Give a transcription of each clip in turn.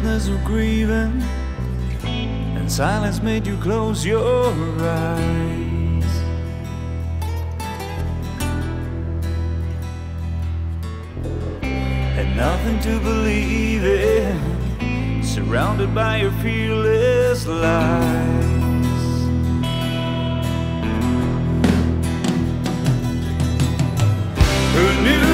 endlessness of grieving, and silence made you close your eyes. And nothing to believe in, surrounded by your fearless lies. Who knew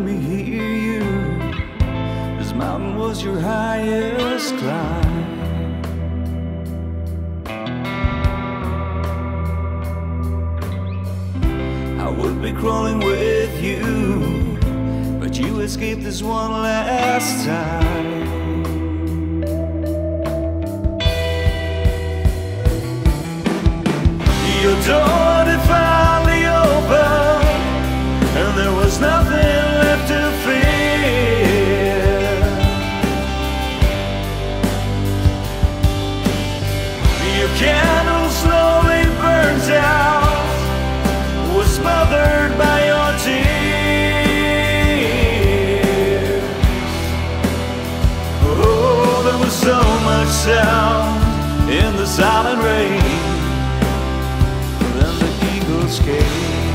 let me hear you. This mountain was your highest climb. I would be crawling with you, but you escaped this one last time. Sound in the silent rain than the eagle's cage.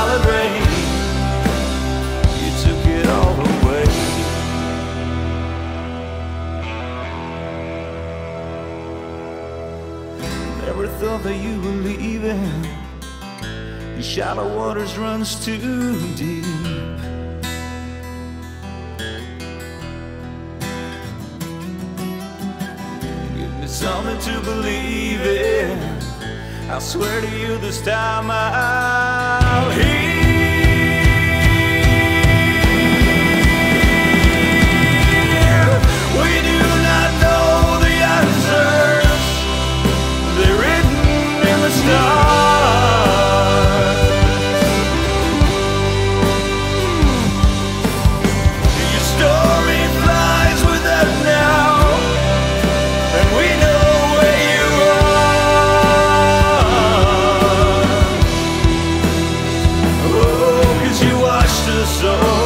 Silent rain. You took it all away. Never thought that you were leaving. The shallow waters runs too deep. Give me something to believe in. I swear to you this time I'll hear. Oh,